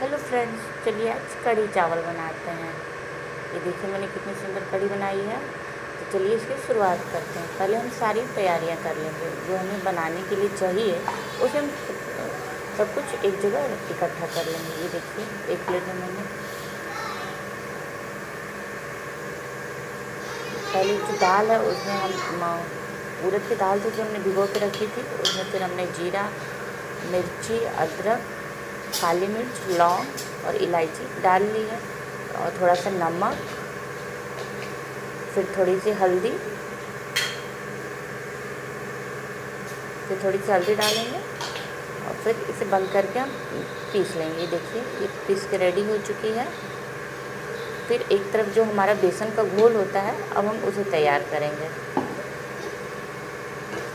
Hello friends चलिए आज कढ़ी चावल बनाते हैं। ये देखिए मैंने कितनी सुंदर कढ़ी बनाई है। तो चलिए इसकी शुरुआत करते हैं। पहले हम सारी तैयारियाँ कर लेंगे। जो हमें बनाने के लिए चाहिए, उसे हम सब कुछ एक जगह इकट्ठा कर लेंगे। ये देखिए, एक प्लेट में मैंने पहले जो दाल है, उसमें हम उड़द की दाल थी जो हमने भिगो के रखी थी, उसमें फिर हमने जीरा, मिर्ची, अदरक काली मिर्च, लौंग और इलायची डाल ली है और थोड़ा सा नमक, फिर थोड़ी सी हल्दी। फिर थोड़ी सी हल्दी डालेंगे और फिर इसे बंद करके हम पीस लेंगे। देखिए, ये पीस के रेडी हो चुकी है। फिर एक तरफ़ जो हमारा बेसन का घोल होता है, अब हम उसे तैयार करेंगे।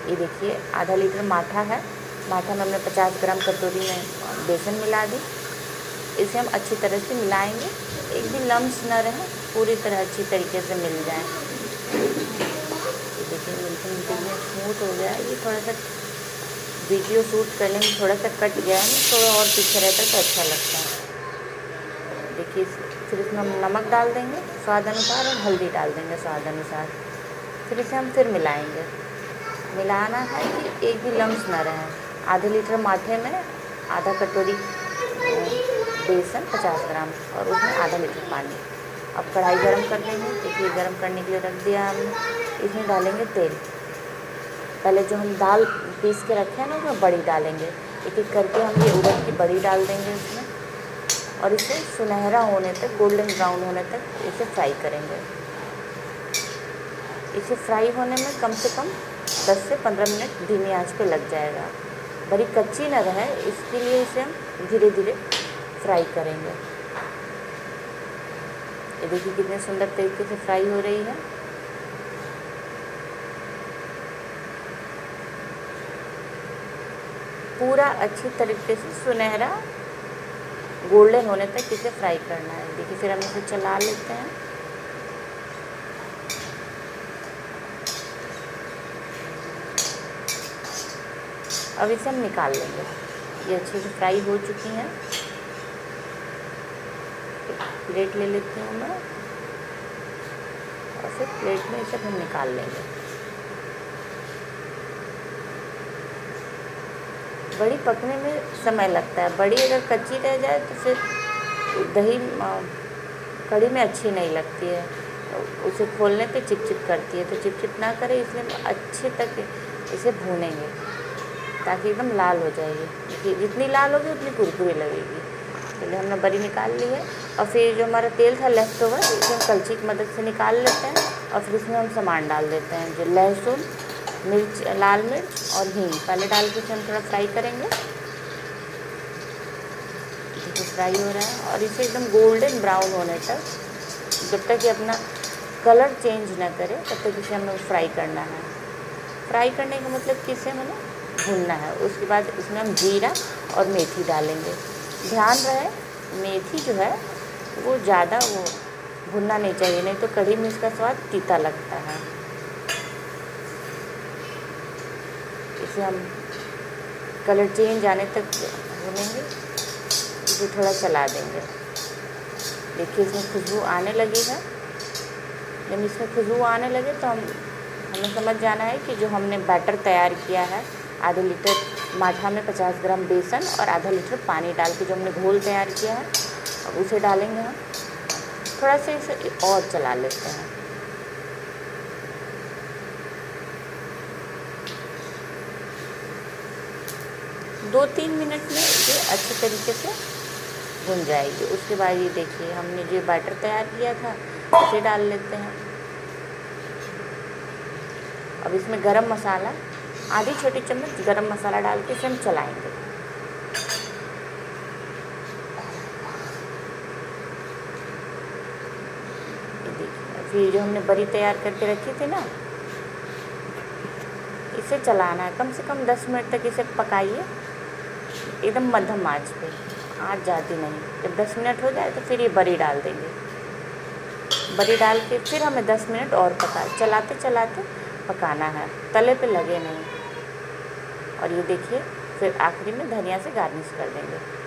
ये देखिए, आधा लीटर माठा है। माठा में हमने 50 ग्राम कटोरी में बेसन मिला दी। इसे हम अच्छी तरह से मिलाएँगे। एक भी लम्स न रहे, पूरी तरह अच्छी तरीके से मिल जाए। देखिए मिलते मिलते स्मूथ हो गया। ये थोड़ा सा वीडियो शूट करने में थोड़ा सा कट गया है, थोड़ा और पीछे रहता तो अच्छा लगता है। देखिए, फिर इसमें हम नमक डाल देंगे स्वाद अनुसार और हल्दी डाल देंगे स्वाद अनुसार। फिर इसे हम फिर मिलाएँगे। मिलाना है कि एक भी लम्स ना रहे। आधे लीटर माथे में आधा कटोरी बेसन पचास ग्राम और उसमें आधा लीटर पानी। अब कढ़ाई गरम कर लेंगे देखिए गरम करने के लिए रख दिया हमने। इसमें डालेंगे तेल। पहले जो हम दाल पीस के रखे हैं ना, उसमें बड़ी डालेंगे। एक एक करके हम ये उड़द की बड़ी डाल देंगे उसमें और इसे सुनहरा होने तक, गोल्डन ब्राउन होने तक इसे फ्राई करेंगे। इसे फ्राई होने में कम से कम 10 से 15 मिनट धीमी आँच पे लग जाएगा। बड़ी कच्ची ना रहे इसके लिए इसे हम धीरे धीरे फ्राई करेंगे। ये देखिए कितने सुंदर तरीके से फ्राई हो रही है। पूरा अच्छी तरीके से सुनहरा, गोल्डन होने तक इसे फ्राई करना है। देखिए फिर हम इसे चला लेते हैं। अब इसे हम निकाल लेंगे। ये अच्छे से फ्राई हो चुकी हैं। प्लेट ले लेती हूँ मैं। और फिर प्लेट में इसे हम निकाल लेंगे। बड़ी पकने में समय लगता है। बड़ी अगर कच्ची रह जाए तो फिर दही कड़ी में अच्छी नहीं लगती है। उसे खोलने पे चिपचिप करती है। तो चिपचिप ना करे, इसलिए अच्छे तक इसे भूनेंगे। ताकि एकदम लाल हो जाएगी। देखिए जितनी लाल होगी, उतनी कुरकुरी लगेगी। चलिए हमने बड़ी निकाल ली है और फिर जो हमारा तेल था लेफ़्ट ओवर इसे हम कलछी की मदद से निकाल लेते हैं और फिर इसमें हम सामान डाल देते हैं। जो लहसुन, मिर्च, लाल मिर्च और हींग, पहले डाल के हम थोड़ा फ्राई करेंगे। फ्राई हो रहा है और इसे एकदम गोल्डन ब्राउन होने तक, जब तक ये अपना कलर चेंज ना करे, तब तक इसे हमें फ्राई करना है। फ्राई करने का मतलब कि इसे हमें भूनना है। उसके बाद इसमें हम जीरा और मेथी डालेंगे। ध्यान रहे, मेथी जो है, वो ज़्यादा वो भुनना नहीं चाहिए, नहीं तो कढ़ी में इसका स्वाद तीता लगता है। इसे हम कलर चेंज आने तक भूनेंगे। इसे थोड़ा चला देंगे। देखिए, इसमें खुशबू आने लगी है। जब इसमें खुशबू आने लगे तो हम, हमें समझ जाना है कि जो हमने बैटर तैयार किया है आधे लीटर माठा में 50 ग्राम बेसन और आधा लीटर पानी डाल के जो हमने घोल तैयार किया है, अब उसे डालेंगे हम। थोड़ा सा इसे और चला लेते हैं। दो तीन मिनट में ये अच्छे तरीके से भुन जाएगी। उसके बाद ये देखिए, हमने जो बैटर तैयार किया था, उसे डाल लेते हैं। अब इसमें गरम मसाला आधी छोटी चम्मच गरम मसाला डाल के इसे हम चलाएँगे। फिर जो हमने बड़ी तैयार करके रखी थी ना, इसे चलाना है। कम से कम दस मिनट तक इसे पकाइए। एकदम मध्यम आँच पे, आँच जाती नहीं। जब दस मिनट हो जाए तो फिर ये बड़ी डाल देंगे। बड़ी डाल के फिर हमें दस मिनट और पका चलाते चलाते पकाना है। तले पे लगे नहीं। और ये देखिए, फिर आखिरी में धनिया से गार्निश कर देंगे।